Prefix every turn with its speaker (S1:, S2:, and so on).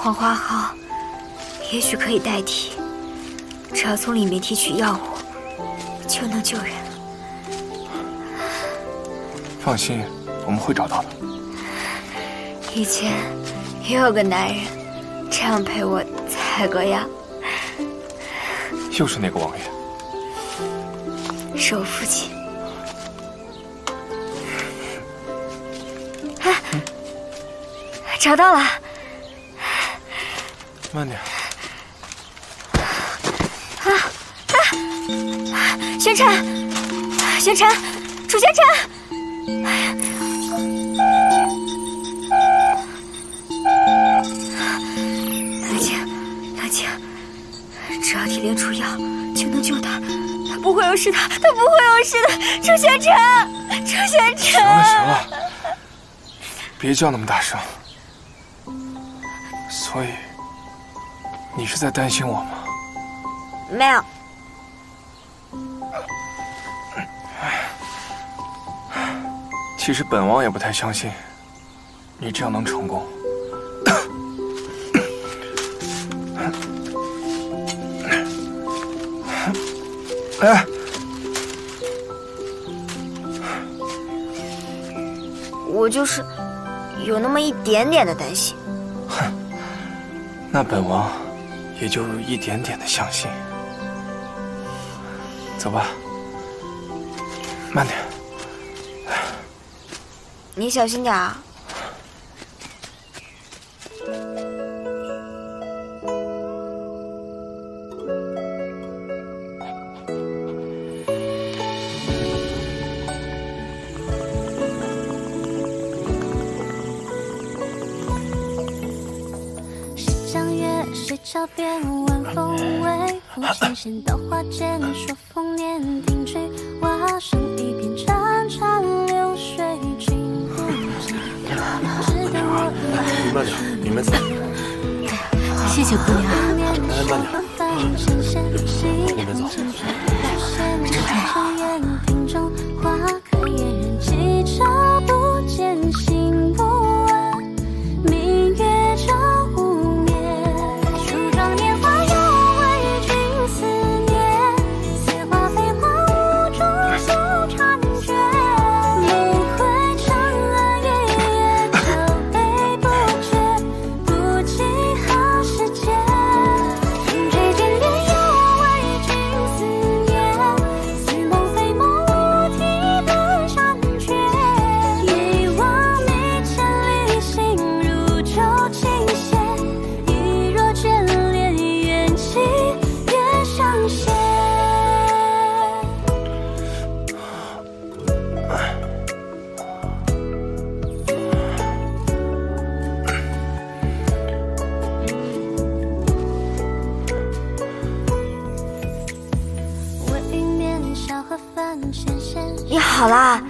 S1: 黄花蒿也许可以代替，只要从里面提取药物，就能救人。
S2: 放心，我们会找到的。
S1: 以前也有个男人这样陪我采过药，
S2: 又是那个王爷，
S1: 是我父亲。啊，找到了。
S2: 慢点。
S1: 啊啊！玄尘，玄尘，楚玄尘。冷静，冷静，只要提炼出药，就能救他。他不会有事的，他不会有事的。楚玄尘，楚玄尘。行
S2: 了行了，别叫那么大声。所以，你是在担心我吗？
S1: 没有。
S2: 其实本王也不太相信，你这样能成功。哎，
S1: 我就是有那么一点点的担心。
S2: 哼，那本王也就一点点的相信。走吧，慢点。
S1: 你小心点啊！
S3: 月，水桥边，晚风微拂，琴弦稻花间，说丰年，听取蛙声一片潺潺流水。
S4: 你慢点，你们走。
S5: 谢谢姑娘。
S4: 哎，慢点。
S1: 你好啦。